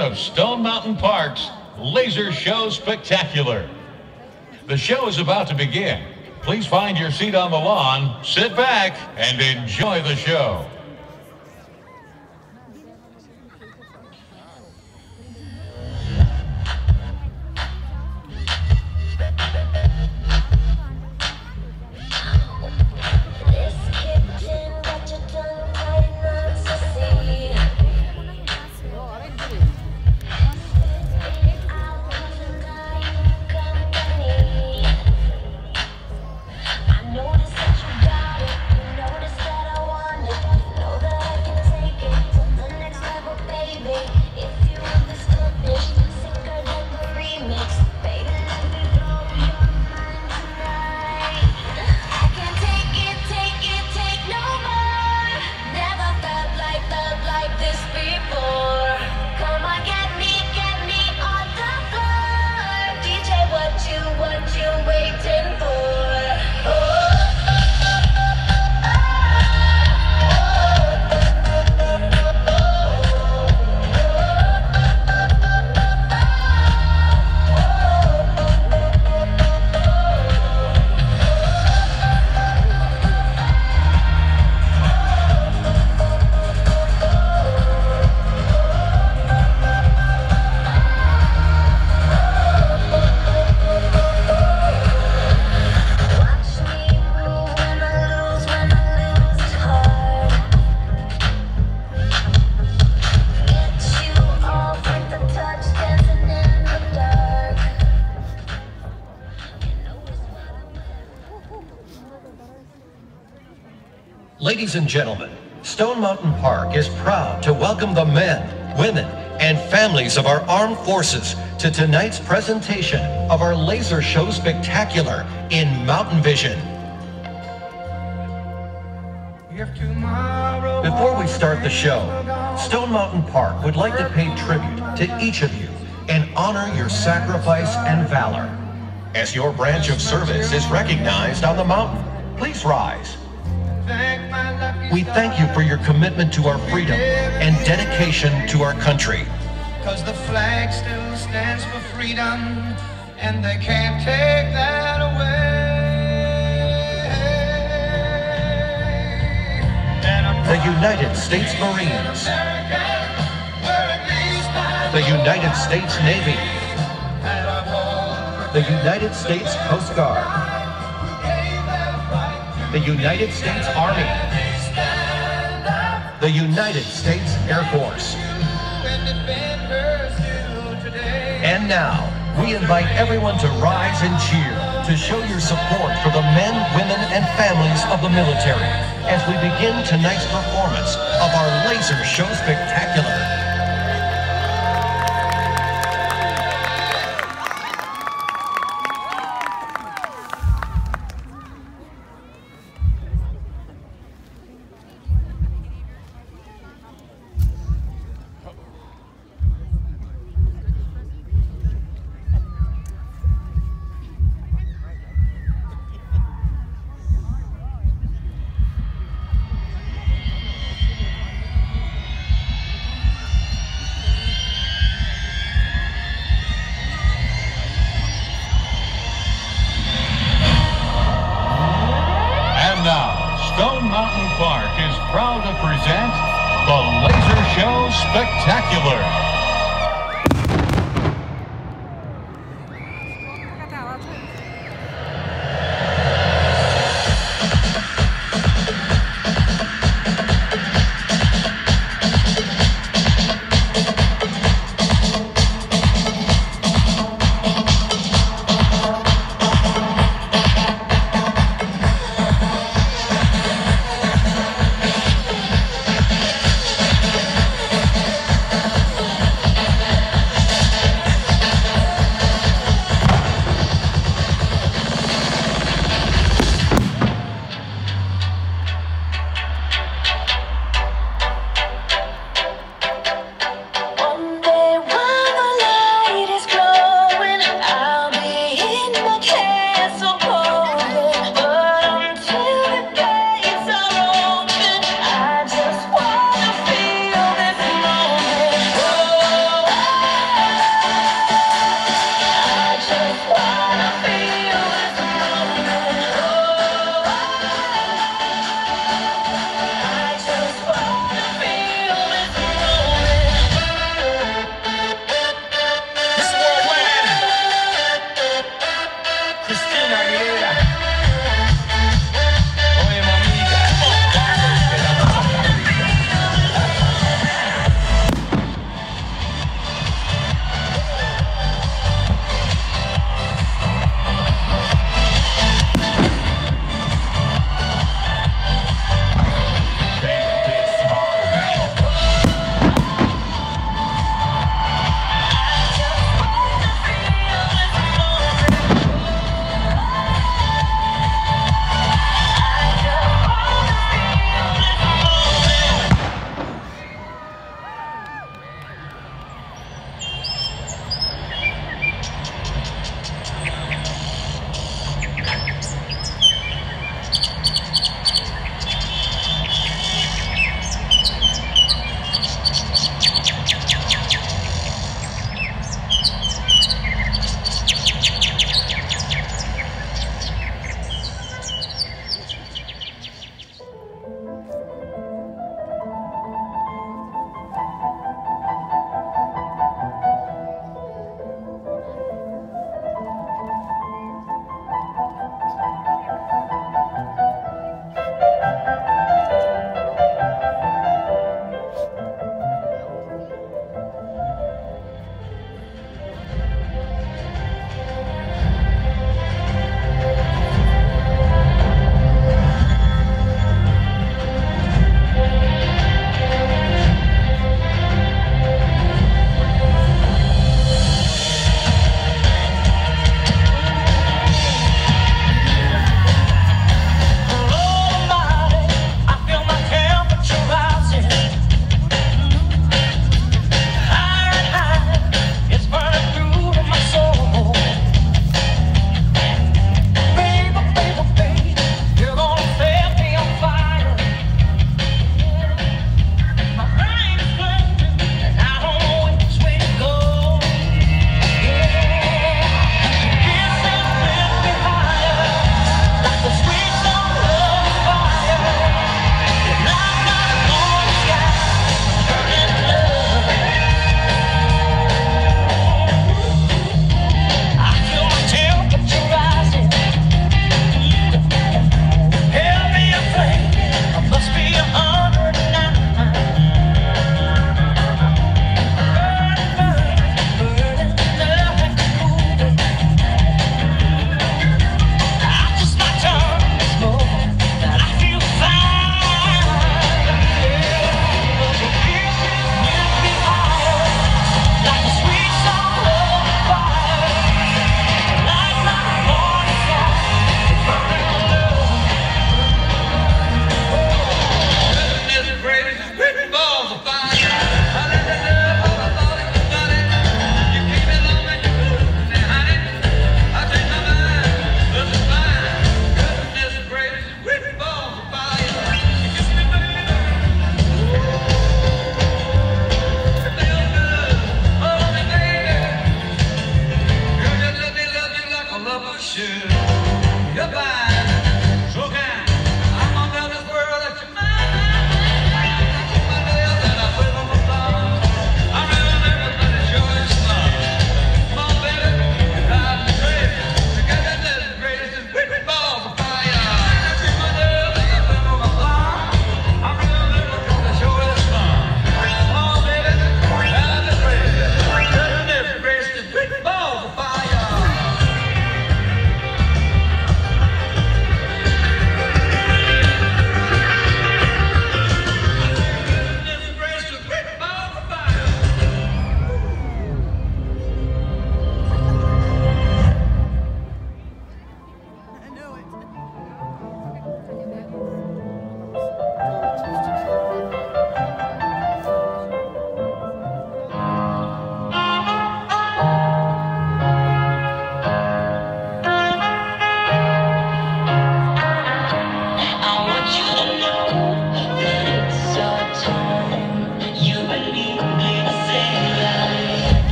of Stone Mountain Park's Laser Show Spectacular. The show is about to begin. Please find your seat on the lawn, sit back, and enjoy the show. Ladies and gentlemen, Stone Mountain Park is proud to welcome the men, women, and families of our armed forces to tonight's presentation of our laser show spectacular in Mountain Vision. Before we start the show, Stone Mountain Park would like to pay tribute to each of you and honor your sacrifice and valor. As your branch of service is recognized on the mountain, please rise. We thank you for your commitment to our freedom and dedication to our country. Cause the flag still stands for freedom, and they can't take that away. The United States Marines, where at least I the United States Navy, had a home. the United States Coast Guard, the United States Army, the United States Air Force. And now, we invite everyone to rise and cheer to show your support for the men, women, and families of the military as we begin tonight's performance of our Laser Show Spectacular.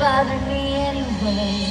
bother me anyway.